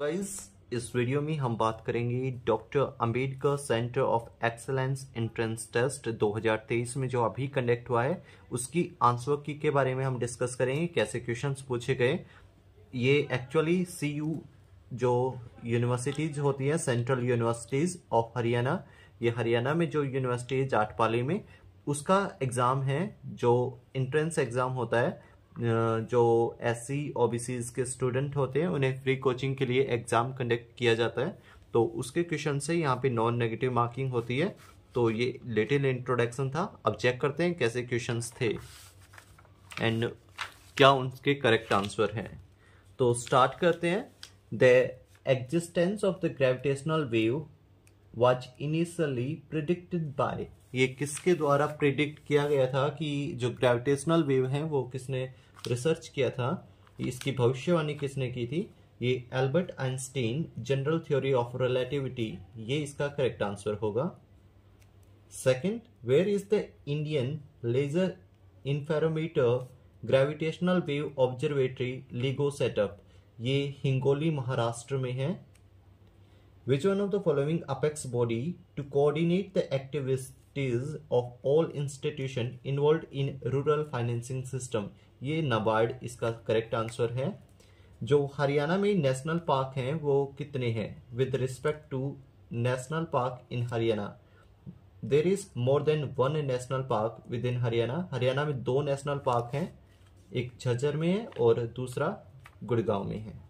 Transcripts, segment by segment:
Guys इस video में हम बात करेंगे doctor Ambedkar centre of excellence entrance test 2023 में जो अभी कंडक्ट हुआ है, उसकी आंसर की के बारे में हम डिस्कस करेंगे, कैसे क्वेश्चंस पूछे गए। ये एक्चुअली सी यू जो यूनिवर्सिटीज होती है सेंट्रल यूनिवर्सिटीज ऑफ़ हरियाणा ये हरियाणा में जो यूनिवर्सिटी जाटपाली में, उसका एग्ज़ाम है, जो इंट्रेंस एग्ज़ाम होता है जो एस सी के स्टूडेंट होते हैं, उन्हें फ्री कोचिंग के लिए एग्ज़ाम कंडक्ट किया जाता है। तो उसके क्वेश्चन से यहाँ पे नॉन नेगेटिव मार्किंग होती है। तो ये लिटिल इंट्रोडक्शन था। अब चेक करते हैं कैसे क्वेश्चंस थे। एंड क्या उनके करेक्ट आंसर हैं। तो स्टार्ट करते हैं। The existence of the gravitational wave was initially predicted by ये किसके द्वारा प्रिडिक्ट किया गया था कि जो ग्रेविटेशनल वेव है, वो किसने रिसर्च किया था इसकी भविष्यवाणी किसने की थी? ये Albert Einstein, general theory of relativity, ये इसका करेक्ट आंसर होगा। Second where is the Indian laser interferometer gravitational wave observatory LIGO setup ये हिंगोली महाराष्ट्र में है। Which one of the following apex body to coordinate the activities of all institution involve in rural financing system ये नबार्ड इसका correct answer है। जो हरियाणा में national park हैं, वो कितने हैं? With respect to national park in Haryana there is more than one national park within Haryana. Haryana में दो नेशनल पार्क हैं, एक झज्जर में है और दूसरा गुड़गांव में है।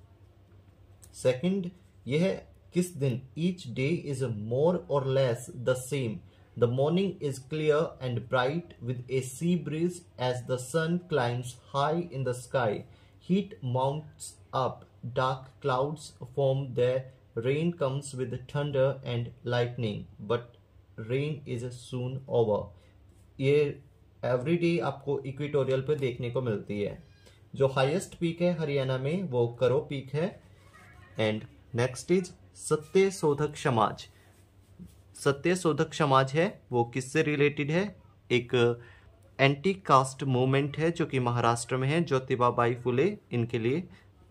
सेकंड यह किस दिन? ईच डे इज़ मोर और less the same The morning is clear and bright with a sea breeze as the sun climbs high in the sky. Heat mounts up, dark clouds form there, rain comes with thunder and lightning, but rain is soon over. ये every day आपको equatorial पे देखने को मिलती है जो highest peak है हरियाणा में वो करो पीक है एंड नेक्स्ट इज सत्य शोधक समाज सत्य शोधक समाज है, वो किससे रिलेटेड है? एक एंटी कास्ट मूवमेंट है, जो कि महाराष्ट्र में है ज्योतिबा बाई फुले इनके लिए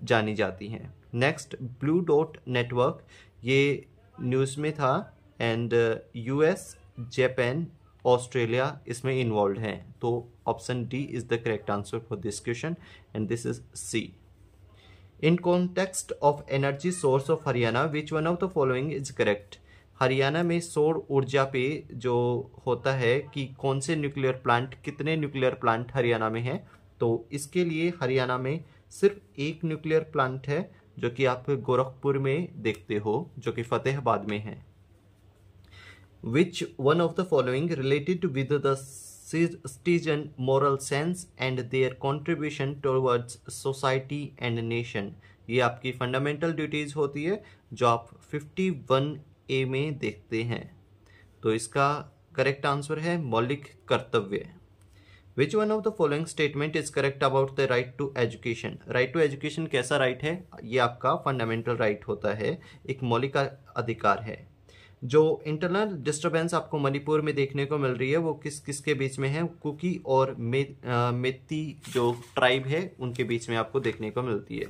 जानी जाती हैं। नेक्स्ट ब्लू डॉट नेटवर्क ये न्यूज़ में था एंड यूएस जापान ऑस्ट्रेलिया इसमें इन्वॉल्व हैं। तो option D is the correct answer for this question and this is C in context of energy source of Haryana which one of the following is correct Haryana में सौर ऊर्जा पे जो होता है कि कौन से न्यूक्लियर प्लांट कितने न्यूक्लियर प्लांट हरियाणा में है तो इसके लिए हरियाणा में सिर्फ़ एक न्यूक्लियर प्लांट है जो कि आप गोरखपुर में देखते हो, जो कि फतेहाबाद में है। Which one of the following related with the citizen moral sense and their contribution towards society and nation? ये आपकी फंडामेंटल ड्यूटीज़ होती है, जो आप 51 ए में देखते हैं। तो इसका करेक्ट आंसर है मौलिक कर्तव्य। Which one of the following statement is correct about the right to education right to education कैसा राइट है? ये आपका फंडामेंटल राइट होता है। एक मौलिक अधिकार है। जो इंटरनल डिस्टरबेंस आपको मणिपुर में देखने को मिल रही है, वो किस किस के बीच में है? कुकी और मेती जो ट्राइब है, उनके बीच में आपको देखने को मिलती है।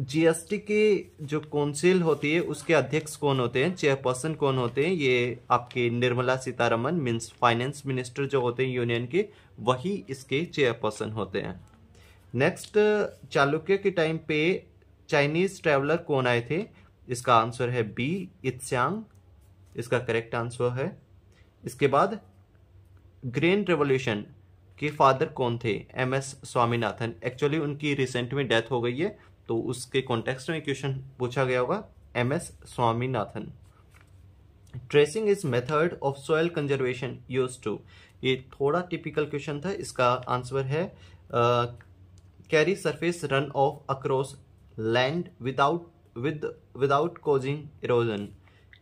जीएसटी के जो काउंसिल होती है, उसके अध्यक्ष कौन होते हैं? चेयरपर्सन कौन होते हैं? ये आपके Nirmala Sitharaman means finance minister जो होते हैं यूनियन के, वही इसके चेयरपर्सन होते हैं। नेक्स्ट चालुक्य के टाइम पे चाइनीज़ ट्रेवलर कौन आए थे? इसका आंसर है बी इत्स्यांग इसका करेक्ट आंसर है। इसके बाद ग्रीन रेवोल्यूशन के फादर कौन थे? M S Swaminathan. एक्चुअली उनकी रिसेंट में डेथ हो गई है। तो उसके कॉन्टेक्स्ट में क्वेश्चन पूछा गया होगा M S Swaminathan terracing is method of soil conservation use to ये थोड़ा टिपिकल क्वेश्चन था, इसका आंसर है carry surface run off across land without, with, without causing erosion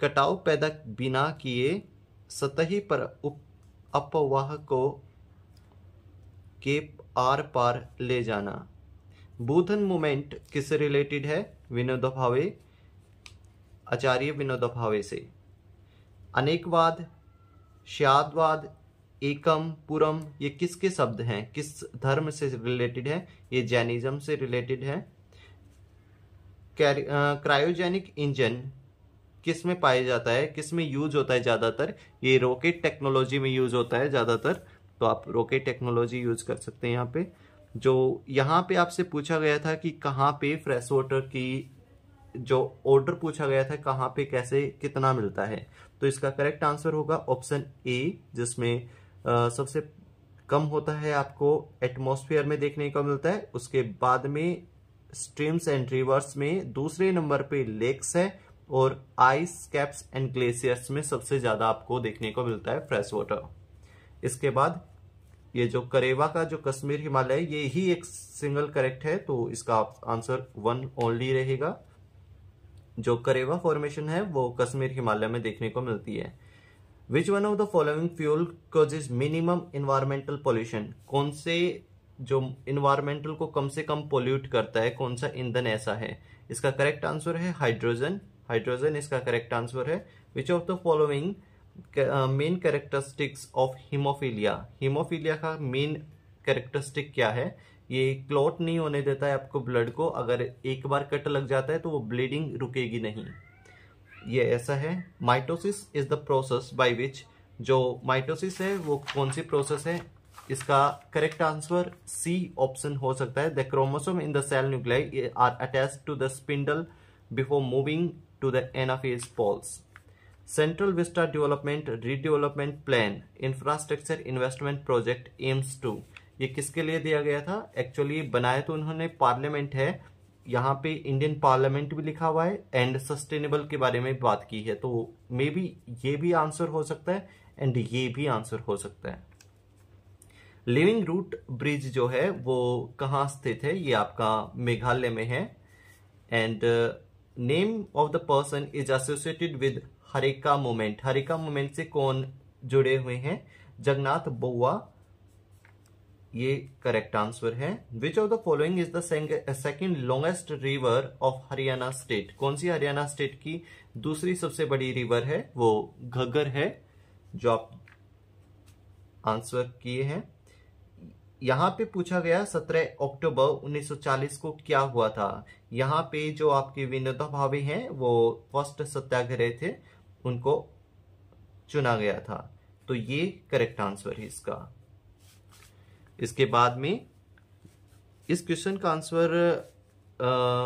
कटाव पैदा बिना किए सतही पर उप, अपवाह को के आर पार ले जाना। बूधन मूवमेंट किससे रिलेटेड है? विनोद भावे आचार्य विनोद भावे से। अनेकवाद, श्यादवाद, एकम, पुरम, ये किसके शब्द हैं? किस धर्म से रिलेटेड है? ये जैनिज्म से रिलेटेड है। क्रायोजेनिक इंजन किसमें पाया जाता है? किसमें यूज़ होता है ज़्यादातर? ये रॉकेट टेक्नोलॉजी में यूज़ होता है ज़्यादातर। तो आप रॉकेट टेक्नोलॉजी यूज़ कर सकते हैं यहाँ पे। जो यहाँ पे आपसे पूछा गया था कि कहाँ पे फ्रेश वाटर की जो ऑर्डर पूछा गया था, कहाँ पे कैसे कितना मिलता है? तो इसका करेक्ट आंसर होगा ऑप्शन ए जिसमें सबसे कम होता है आपको एटमॉस्फेयर में देखने को मिलता है। उसके बाद में स्ट्रीम्स एंड रिवर्स में दूसरे नंबर पे लेक्स है और आइस कैप्स एंड ग्लेशियर्स में सबसे ज़्यादा आपको देखने को मिलता है फ्रेश वाटर इसके बाद ये जो करेवा का जो कश्मीर हिमालय, ये ही एक सिंगल करेक्ट है तो इसका आंसर वन ओनली रहेगा। जो करेवा फॉर्मेशन है, वो कश्मीर हिमालय में देखने को मिलती है। Which one of the following fuel causes minimum environmental pollution कौन से जो इन्वायरमेंटल को कम से कम पोल्यूट करता है, कौन सा ईंधन ऐसा है? इसका करेक्ट आंसर है हाइड्रोजन हाइड्रोजन इसका करेक्ट आंसर है। Which of the following main characteristics of haemophilia haemophilia का मेन कैरेक्टरिस्टिक क्या है? ये क्लॉट नहीं होने देता है आपको ब्लड को। अगर एक बार कट लग जाता है तो वो ब्लीडिंग रुकेगी नहीं। ये ऐसा है। Mitosis is the process by which जो माइटोसिस है, वो कौन सी प्रोसेस है? इसका करेक्ट आंसर सी ऑप्शन हो सकता है। The chromosome in the cell nuclei are attach to the spindle before moving to the anaphase poles Central Vista development redevelopment plan infrastructure investment project aims to ये किसके लिए दिया गया था? Actually बनाया तो उन्होंने पार्लियामेंट है। यहाँ पे इंडियन पार्लियामेंट भी लिखा हुआ है एंड सस्टेनेबल के बारे में बात की है। तो मे बी ये भी आंसर हो सकता है एंड ये भी आंसर हो सकता है। लिविंग रूट ब्रिज जो है, वो कहाँ स्थित है? ये आपका मेघालय में है। And name of the person is associated with Heraka movement Heraka movement से कौन जुड़े हुए हैं? जगन्नाथ बउआ ये करेक्ट आंसर है। Which of the following is the second longest river of Haryana state कौन सी हरियाणा स्टेट की दूसरी सबसे बड़ी रिवर है? वो घग्गर है, जो आप आंसर किए हैं। यहाँ पे पूछा गया 17 अक्टूबर 1940 को क्या हुआ था? यहाँ पे जो आपके विनोदा भावे हैं, वो फ़र्स्ट सत्याग्रह थे। उनको चुना गया था। तो ये करेक्ट आंसर है इसका। इसके बाद में इस क्वेश्चन का आंसर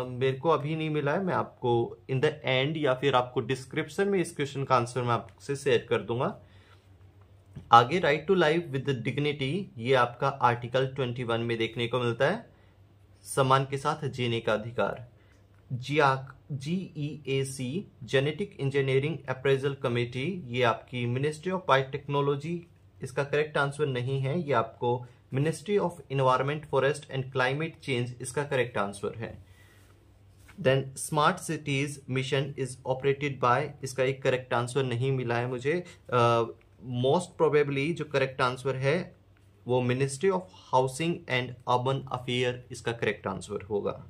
मेरे को अभी नहीं मिला है। मैं आपको इन द एंड या फिर आपको डिस्क्रिप्शन में इस क्वेश्चन का आंसर मैं आपसे शेयर कर दूँगा। आगे right to life with dignity ये आपका आर्टिकल 21 में देखने को मिलता है। सम्मान के साथ जीने का अधिकार। GEAC GEAC genetic engineering appraisal committee ये आपकी मिनिस्ट्री ऑफ़ बायोटेक्नोलॉजी इसका करेक्ट आंसर नहीं है ये आपको ministry of environment forest and climate change इसका करेक्ट आंसर है। Then smart cities mission is operated by इसका एक करेक्ट आंसर नहीं मिला है मुझे। मोस्ट uh, प्रोबेबली जो करेक्ट आंसर है वो ministry of housing and urban affair इसका करेक्ट आंसर होगा।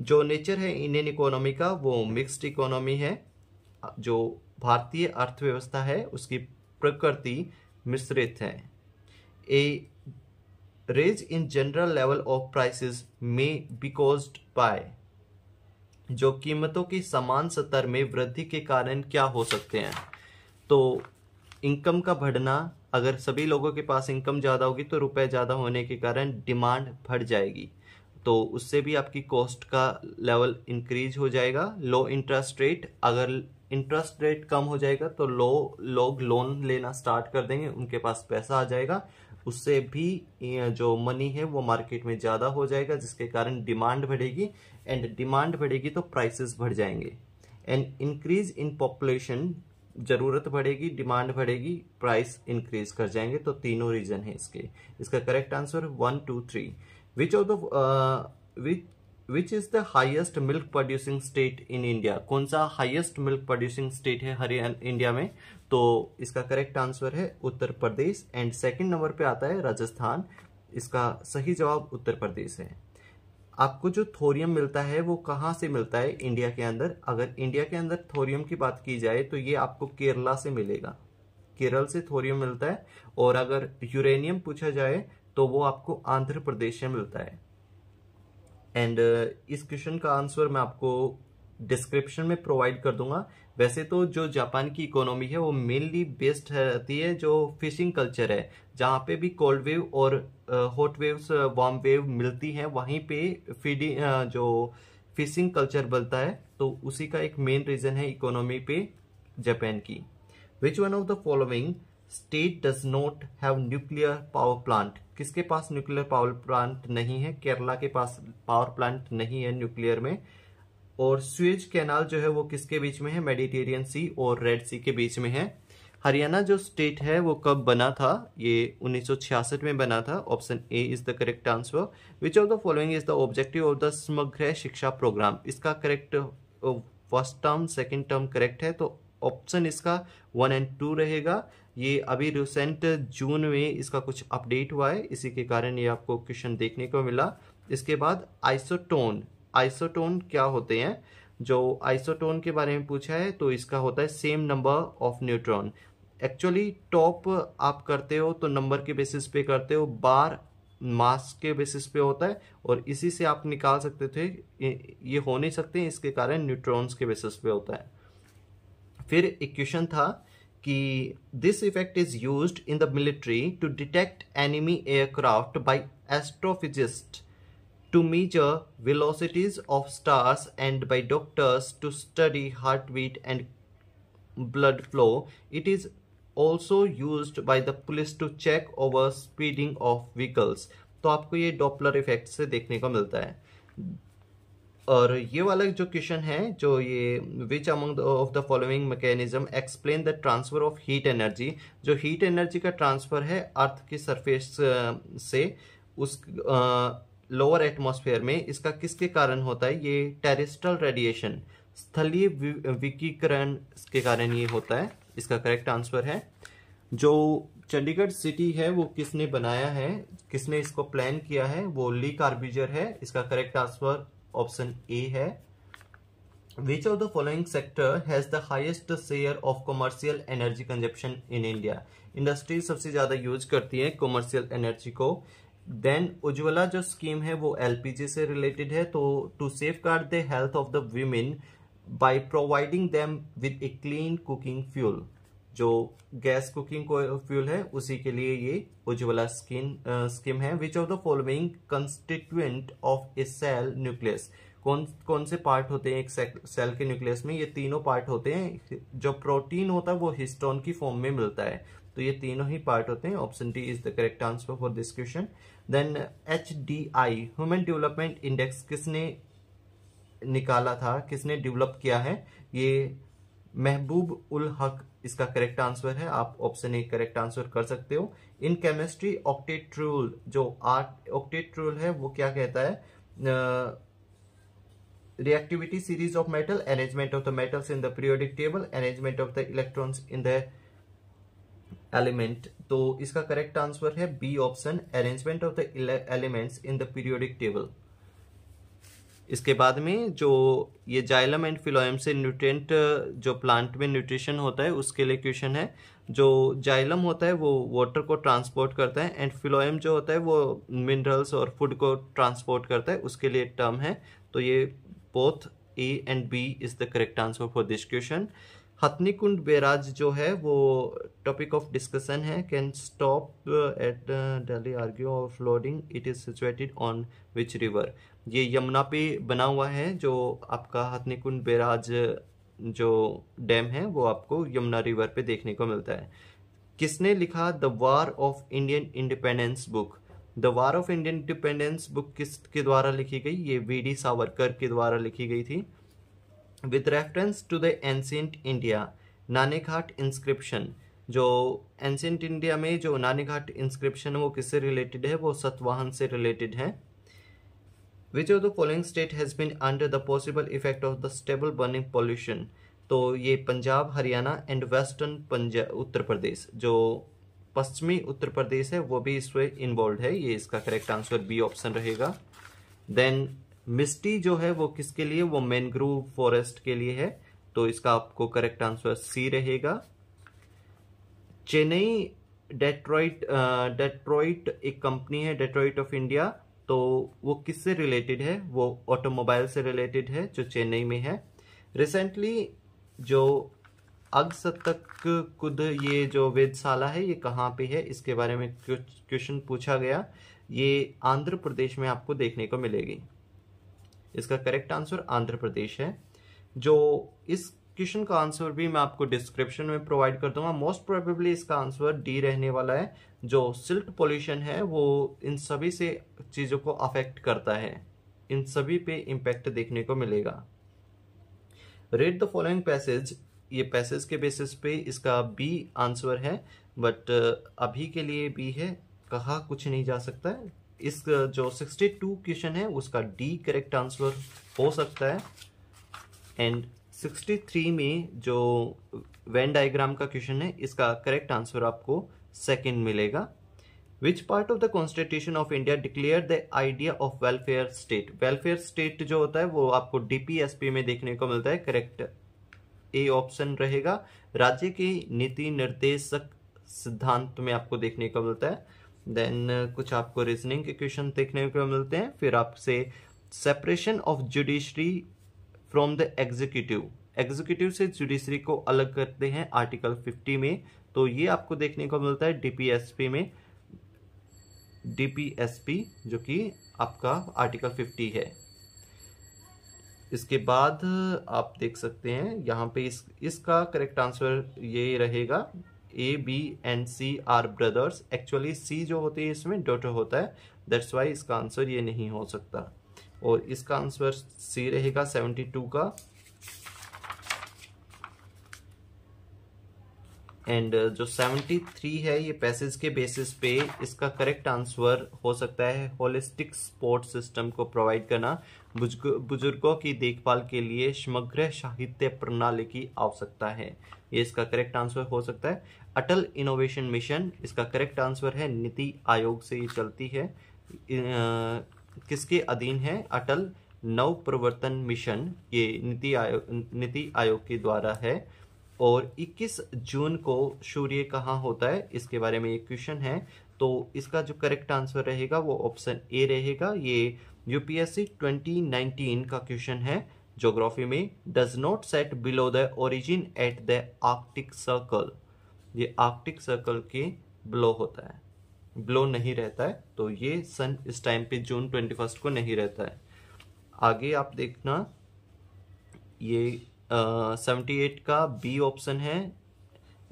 जो नेचर है इंडियन इकोनॉमी का, वो मिक्स्ड इकोनॉमी है। जो भारतीय अर्थव्यवस्था है, उसकी प्रकृति मिश्रित है। A raise in general level of prices में बिकॉज़ बाय जो कीमतों की समान स्तर में वृद्धि के कारण क्या हो सकते हैं। तो इनकम का बढ़ना, अगर सभी लोगों के पास इनकम ज़्यादा होगी तो रुपए ज़्यादा होने के कारण डिमांड बढ़ जाएगी। तो उससे भी आपकी कॉस्ट का लेवल इंक्रीज हो जाएगा। लो इंटरेस्ट रेट अगर इंटरेस्ट रेट कम हो जाएगा तो लो लोग लोन लेना स्टार्ट कर देंगे, उनके पास पैसा आ जाएगा। उससे भी जो मनी है, वो मार्केट में ज़्यादा हो जाएगा, जिसके कारण डिमांड बढ़ेगी। एंड डिमांड बढ़ेगी तो प्राइसेस बढ़ जाएँगे। एंड इंक्रीज इन पॉपुलेशन ज़रूरत बढ़ेगी डिमांड बढ़ेगी प्राइस इंक्रीज कर जाएँगे। तो तीनों रीजन है इसके। इसका correct answer one two three which of which is the highest milk producing state in India कौन सा हाइएस्ट मिल्क प्रोड्यूसिंग स्टेट है हरियाणा इंडिया में? तो इसका करेक्ट आंसर है Uttar Pradesh. And second number पे आता है राजस्थान। इसका सही जवाब उत्तर प्रदेश है। आपको जो थोरियम मिलता है, वो कहाँ से मिलता है? इंडिया के अंदर। अगर इंडिया के अंदर थोरियम की बात की जाए तो ये आपको केरला से मिलेगा। केरल से थोरियम मिलता है। और अगर यूरेनियम पूछा जाए तो वो आपको आंध्र प्रदेश से मिलता है। एंड uh, इस क्वेश्चन का आंसर मैं आपको डिस्क्रिप्शन में प्रोवाइड कर दूँगा। वैसे तो जो जापान की इकोनॉमी है वो मेनली बेस्ड रहती है जो फिशिंग कल्चर है। जहाँ पे भी कोल्ड वेव और हॉट वेव्स वार्म वेव मिलती हैं वहीं पे फीडिंग जो फिशिंग कल्चर बनता है तो उसी का एक मेन रीजन है इकोनॉमी पे जापान की। Which one of the following state does not have nuclear power plant किसके पास न्यूक्लियर पावर प्लांट नहीं है? केरला के पास पावर प्लांट नहीं है न्यूक्लियर में। और स्वेज कैनाल जो है वो किसके बीच में है? मेडिटेरियन सी और रेड सी के बीच में है। हरियाणा जो स्टेट है वो कब बना था? ये 1966 में बना था। Option A is the correct answer which of the following is the objective of the Samagra Shiksha programme इसका correct first term second term correct है तो ऑप्शन इसका वन एंड टू रहेगा। ये अभी रिसेंट जून में इसका कुछ अपडेट हुआ है। इसी के कारण ये आपको क्वेश्चन देखने को मिला। इसके बाद आइसोटोन आइसोटोन क्या होते हैं? जो आइसोटोन के बारे में पूछा है तो इसका होता है same number of neutron actually top आप करते हो तो नंबर के बेसिस पे करते हो बार मास के बेसिस पे होता है, और इसी से आप निकाल सकते थे। ये हो नहीं सकते, इसके कारण न्यूट्रॉन्स के बेसिस पे होता है। फिर एक क्वेश्चन था। कि this effect is use in the military to detect enemy aircraft by astrophysicist to measure velocities of stars and by doctors to study heart beat and blood flow it is also use by the police to check over speeding of vehicles तो आपको ये Doppler effect से देखने को मिलता है। और ये वाला जो क्वेश्चन है, जो ये which among of the following mechanism explain the transfer of heat energy जो हीट एनर्जी का ट्रांसफ़र है अर्थ की सरफेस से, उस लोअर एटमॉस्फेयर में, इसका किसके कारण होता है? ये टेरेस्ट्रल रेडिएशन स्थलीय विकीकरण के कारण ये होता है। इसका करेक्ट आंसर है। जो चंडीगढ़ सिटी है, वो किसने बनाया है? किसने इसको प्लान किया है? वो ली कार्बिजर है। इसका करेक्ट आंसर ऑप्शन ए है। Which of the following sector has the highest share of commercial energy consumption in India industry सबसे ज़्यादा यूज़ करती है कॉमर्शियल एनर्जी को। देन उज्ज्वला जो स्कीम है वो एलपीजी से रिलेटेड है तो to safeguard the health of the women by providing them with a clean cooking fuel जो गैस कुकिंग फ्यूल है, उसी के लिए ये उज्ज्वला स्कीम स्कीम है। Which of the following constituent of a cell nucleus कौन कौन से पार्ट होते हैं एक सेल के न्यूक्लियस में? ये तीनों पार्ट होते हैं। जो प्रोटीन होता है, वो हिस्टोन की फॉर्म में मिलता है। तो ये तीनों ही पार्ट होते हैं। Option D is the correct answer for this question then H D I human development index किसने निकाला था, किसने डेवलप किया है? ये महबूब उल हक इसका करेक्ट आंसर है, आप ऑप्शन ए करेक्ट आंसर कर सकते हो। इन केमिस्ट्री ऑक्टेट रूल जो आर्ट ऑक्टेट रूल है, वो क्या कहता है? Reactivity series of metal arrangement of the metals in the periodic table arrangement of the electrons in the element तो इसका करेक्ट आंसर है B option arrangement of the elements in the periodic table इसके बाद में जो ये xylem and फिलोयम से nutrient जो प्लांट में न्यूट्रिशन होता है, उसके लिए क्वेश्चन है। जो जाइलम होता है, वो वाटर को ट्रांसपोर्ट करता है एंड फिलोयम जो होता है, वो मिनरल्स और फ़ूड को ट्रांसपोर्ट करता है, उसके लिए टर्म है। तो ये both A and B is the correct answer for this question Hathni Kund barrage जो है, वो टॉपिक ऑफ़ डिस्कशन है can stop at daily argue of loading it is situated on which river ये यमुना पे बना हुआ है, जो आपका हथनी कुंड बेराज, जो डैम है, वो आपको यमुना रिवर पे देखने को मिलता है। किसने लिखा the war of Indian independence book the war of Indian independence book किसके द्वारा लिखी गई? ये वी डी सावरकर के द्वारा लिखी गई थी। With reference to the ancient India Naneghat inscription जो एंशियंट इंडिया में जो नानेघाट इंस्क्रिप्शन है, वो किससे रिलेटेड है? वो सतवाहन से रिलेटेड है। Which of the following state has been under the possible effect of the stubble burning pollution तो ये पंजाब, हरियाणा एंड वेस्टर्न पंजाब उत्तर प्रदेश, जो पश्चिमी उत्तर प्रदेश है, वो भी इसमें इन्वॉल्व है। ये इसका करेक्ट आंसर बी ऑप्शन रहेगा। देन मिस्टी जो है वो किसके लिए? वो मैनग्रोव फॉरेस्ट के लिए है। तो इसका आपको करेक्ट आंसर सी रहेगा। चेन्नई डेट्रॉइट डेट्रॉइट एक कंपनी है, डेट्रॉइट ऑफ़ इंडिया। तो वो किससे रिलेटेड है? वो ऑटोमोबाइल से रिलेटेड है, जो चेन्नई में है। रिसेंटली जो अगसतक कुद, ये जो वेदशाला है, ये कहाँ पे है? इसके बारे में क्वेश्चन पूछा गया। ये आंध्र प्रदेश में आपको देखने को मिलेगी। इसका करेक्ट आंसर आंध्र प्रदेश है। जो इस क्वेश्चन का आंसर भी मैं आपको डिस्क्रिप्शन में प्रोवाइड कर दूँगा। मोस्ट प्रोबेबली इसका आंसर डी रहने वाला है। जो सिल्ट पोल्यूशन है, वो इन सभी से चीज़ों को अफेक्ट करता है। इन सभी पे इम्पैक्ट देखने को मिलेगा। रेड द फॉलोइंग पैसेज ये पैसेज के बेसिस पे इसका बी आंसर है। बट अभी के लिए बी है। कहा कुछ नहीं जा सकता। है इस, जो 62 क्वेश्चन है, उसका डी करेक्ट आंसर हो सकता है। एंड 63 में जो वेन डायग्राम का क्वेश्चन है, इसका करेक्ट आंसर आपको सेकंड मिलेगा। Which part of the constitution of India declare the idea of welfare state welfare state जो होता है, वो आपको डीपीएसपी में देखने को मिलता है करेक्ट ए ऑप्शन रहेगा। राज्य के नीति निर्देशक सिद्धांत में आपको देखने को मिलता है। देन कुछ आपको रीजनिंग के क्वेश्चन देखने को मिलते हैं। फिर आपसे separation of judiciary from the executive executive से जुडिशरी को अलग करते हैं आर्टिकल 50 में। तो ये आपको देखने को मिलता है डीपीएसपी में। डीपीएसपी जो कि आपका आर्टिकल 50 है। इसके बाद आप देख सकते हैं, यहाँ पे इस, इसका करेक्ट आंसर ये रहेगा। A B and C are brothers actually C जो होती है इसमें डॉटर होता है. दैट्स वाई इसका आंसर ये नहीं हो सकता. और इसका आंसर सी रहेगा सेवेंटी टू का. एंड uh, जो 73 है ये पैसेज के बेसिस पे इसका करेक्ट आंसर हो सकता है. होलिस्टिक स्पोर्ट सिस्टम को प्रोवाइड करना. बुज़ुर्गों की देखभाल के लिए समग्र साहित्य प्रणाली की आवश्यकता है। ये इसका करेक्ट आंसर हो सकता है। अटल इनोवेशन मिशन इसका करेक्ट आंसर है। नीति आयोग से ये चलती है। किसके अधीन है? अटल नव प्रवर्तन मिशन ये नीति आयोग नीति आयोग के द्वारा है। और 21 जून को सूर्य कहाँ होता है? इसके बारे में एक क्वेश्चन है। तो इसका जो करेक्ट आंसर रहेगा वो ऑप्शन ए रहेगा। ये यूपीएससी 2019 का क्वेश्चन है। ज्योग्राफी में does not set below the origin at the arctic circle ये आर्कटिक सर्कल के ब्लो होता है। ब्लो नहीं रहता है तो ये सन इस टाइम पे जून ट्वेंटी फ़र्स्ट को नहीं रहता है। आगे आप देखना, ये सेवेंटी एट का बी ऑप्शन है।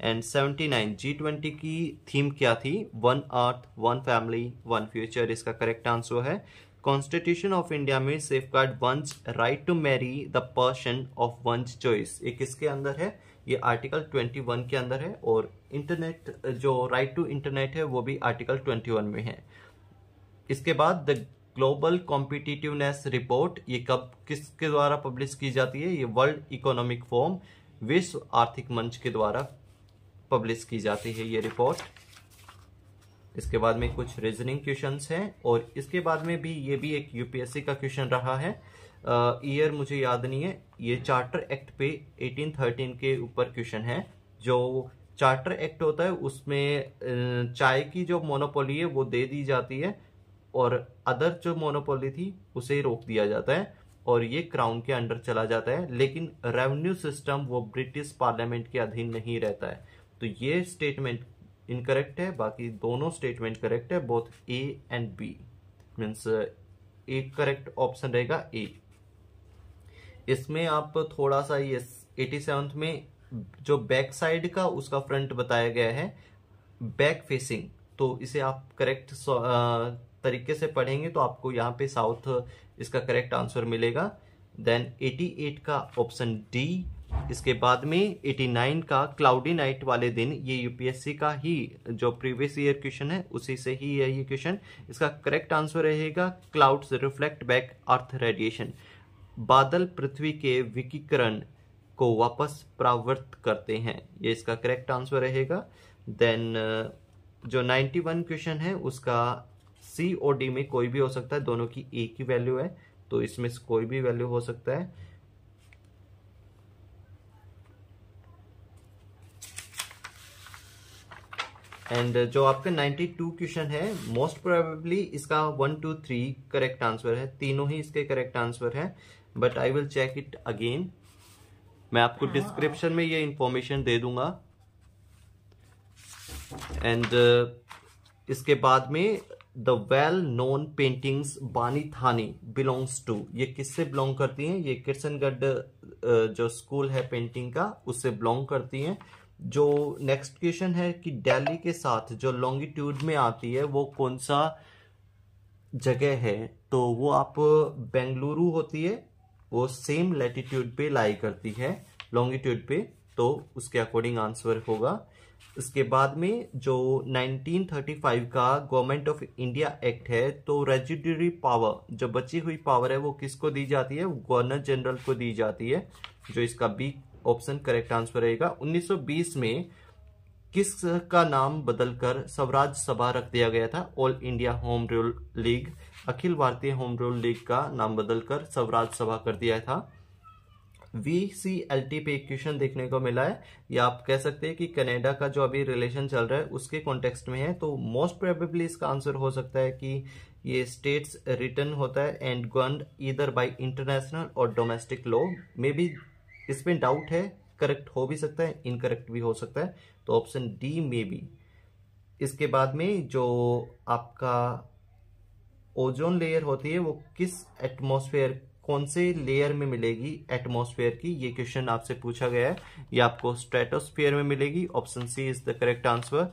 And seventy nine G twenty की थीम क्या थी? One earth one family one future इसका करेक्ट आंसर है। कॉन्स्टिट्यूशन ऑफ़ इंडिया में सेफ़ guard one's right to marry the person of one's choice ये किसके अंदर है? ये आर्टिकल 21 के अंदर है और इंटरनेट जो राइट टू इंटरनेट है, वो भी आर्टिकल 21 में है। इसके बाद द ग्लोबल कॉम्पिटिटिवनेस रिपोर्ट ये कब, किसके द्वारा पब्लिश की जाती है? ये वर्ल्ड इकोनॉमिक फोरम विश्व आर्थिक मंच के द्वारा पब्लिश की जाती है ये रिपोर्ट। इसके बाद में कुछ रीजनिंग क्वेश्चन हैं और इसके बाद में भी ये भी एक यूपीएससी का क्वेश्चन रहा है। ईयर मुझे याद नहीं है, ये चार्टर एक्ट पे 1813 के ऊपर क्वेश्चन है। जो चार्टर एक्ट होता है, उसमें चाय की जो मोनोपोली है, वो दे दी जाती है और अदर जो मोनोपोली थी, उसे रोक दिया जाता है और ये क्राउन के अंडर चला जाता है। लेकिन रेवेन्यू सिस्टम वो ब्रिटिश पार्लियामेंट के अधीन नहीं रहता है। तो ये स्टेटमेंट इनकरेक्ट है, बाकी दोनों स्टेटमेंट करेक्ट है both A and B means एक करेक्ट ऑप्शन रहेगा ए इसमें आप थोड़ा सा ये एटी सेवंथ में जो बैक साइड का उसका फ्रंट बताया गया है बैक फेसिंग तो इसे आप करेक्ट तरीके से पढ़ेंगे तो आपको यहाँ पे साउथ इसका करेक्ट आंसर मिलेगा. देन 88 का ऑप्शन डी इसके बाद में 89 का क्लाउडी नाइट वाले दिन ये यूपीएससी का ही जो प्रीवियस ईयर क्वेश्चन है, उसी से ही है ये क्वेश्चन इसका करेक्ट आंसर रहेगा clouds reflect back earth radiation बादल पृथ्वी के विकीकरण को वापस प्रावर्त करते हैं, ये इसका करेक्ट आंसर रहेगा. देन जो 91 क्वेश्चन है, उसका सी और डी में कोई भी हो सकता है, दोनों की एक ही वैल्यू है तो इसमें कोई भी वैल्यू हो सकता है. एंड जो आपका 92 क्वेश्चन है मोस्ट प्रोबेबली इसका one two three correct answer है। तीनों ही इसके करेक्ट आंसर है। But I will check it again मैं आपको डिस्क्रिप्शन में ये इंफॉर्मेशन दे दूँगा। एंड uh, इसके बाद में the well known paintings Bani Thani belongs to ये किससे बिलोंग करती हैं? ये किशनगढ़ uh, जो स्कूल है पेंटिंग का उससे बिलोंग करती हैं। जो नेक्स्ट क्वेश्चन है कि दिल्ली के साथ जो लॉन्गिट्यूड में आती है, वो कौन सा जगह है? तो वो आप बेंगलुरु होती है, वो सेम लेटीट्यूड पे लाई करती है लॉन्गिट्यूड पे तो उसके अकॉर्डिंग आंसर होगा। इसके बाद में जो 1935 का गवर्नमेंट ऑफ़ इंडिया एक्ट है तो रेजिडरी पावर जो बची हुई पावर है, वो किसको दी जाती है? गवर्नर जनरल को दी जाती है, जो इसका बी ऑप्शन करेक्ट आंसर रहेगा। 1920 में किस का नाम बदलकर स्वराज सभा रख दिया गया था? All India home rule league अखिल भारतीय होम रूल लीग का नाम बदलकर स्वराज सभा कर दिया था। वी सी एल टी पे क्वेश्चन देखने को मिला है। या आप कह सकते हैं कि कनाडा का जो अभी रिलेशन चल रहा है, उसके कॉन्टेक्स्ट में है। तो मोस्ट प्रोबेबली इसका आंसर हो सकता है कि ये स्टेट्स रिटर्न होता है एंड गवर्न इधर बाय इंटरनेशनल और डोमेस्टिक लॉ मे बी इसमें डाउट है करेक्ट हो भी सकता है इनकरेक्ट भी हो सकता है। तो ऑप्शन डी में बी इसके बाद में जो आपका ओजोन लेयर होती है, वो किस एटमॉस्फेयर कौन से लेयर में मिलेगी एटमॉस्फेयर की? ये क्वेश्चन आपसे पूछा गया है। ये आपको स्ट्रेटोस्फेयर में मिलेगी। Option C is the correct answer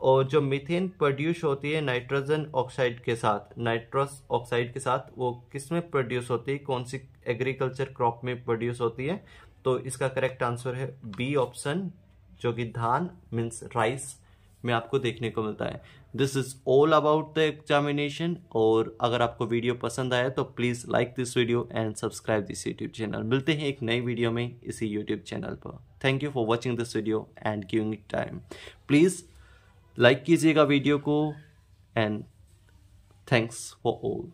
और जो मिथेन प्रोड्यूस होती है नाइट्रोजन ऑक्साइड के साथ नाइट्रस ऑक्साइड के साथ, वो किसमें प्रोड्यूस होती है? कौन सी एग्रीकल्चर क्रॉप में प्रोड्यूस होती है? तो इसका करेक्ट आंसर है बी ऑप्शन जो कि धान मीन्स राइस में आपको देखने को मिलता है। This is all about the examination और अगर आपको वीडियो पसंद आया तो please like this video and subscribe this YouTube channel मिलते हैं एक नई वीडियो में इसी यूट्यूब चैनल पर। Thank you for watching this video and giving it time please like कीजिएगा वीडियो को एंड थैंक्स फॉर ऑल